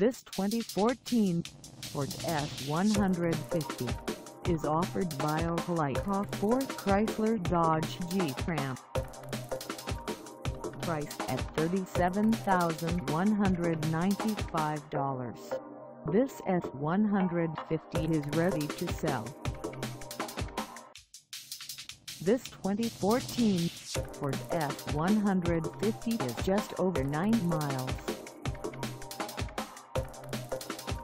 This 2014 Ford F-150 is offered by Opelika Ford Chrysler Dodge Jeep Ram. Price at $37,195. This F-150 is ready to sell. This 2014 Ford F-150 is just over 9 miles.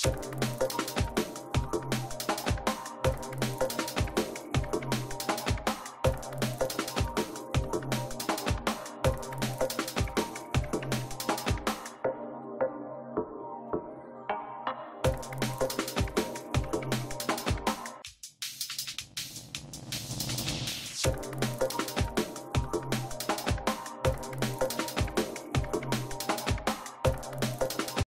Thank